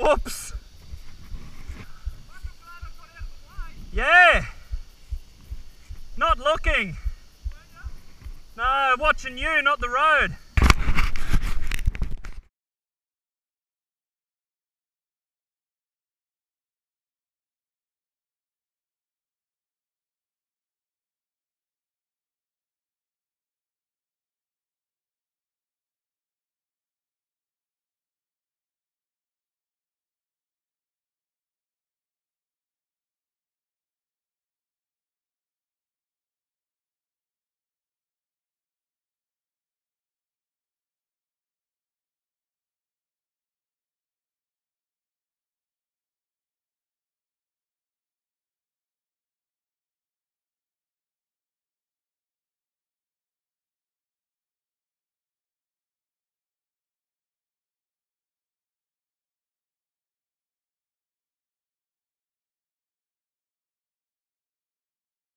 Whoops. Yeah. Not looking. No, watching you, not the road.